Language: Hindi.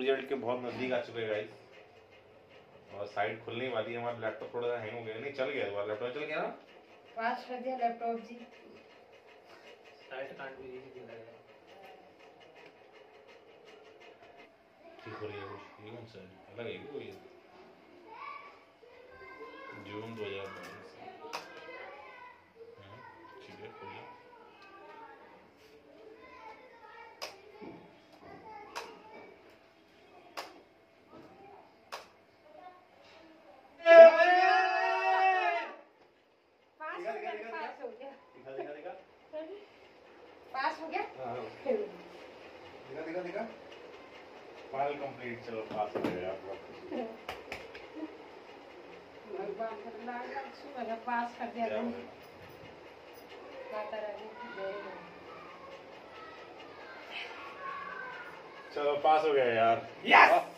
रिज़ल्ट के बहुत नज़दीक आ चुके हैं गाइस और साइड खुलने वाली है हमारा लैपटॉप थोड़ा सा हैंग हो गया। नहीं चल गया हमारा लैपटॉप चल गया ना? पास कर दिया लैपटॉप जी। साइड काट भी नहीं लग रहा है ठीक हो रही है कुछ ये कौन सा है? अलग है कोई जून दो हज़ार बाईस ठीक है खुल गया पास हो गया पास हो गया। दिखा दिखा दिखा। पास हो गया? हाँ दिखा दिखा कंप्लीट चलो पास हो गए आप लोग भगवान का नाम का सुबह पास कर दिया तुम गया? माता रानी की जय हो। चलो पास हो गया यार। Yes!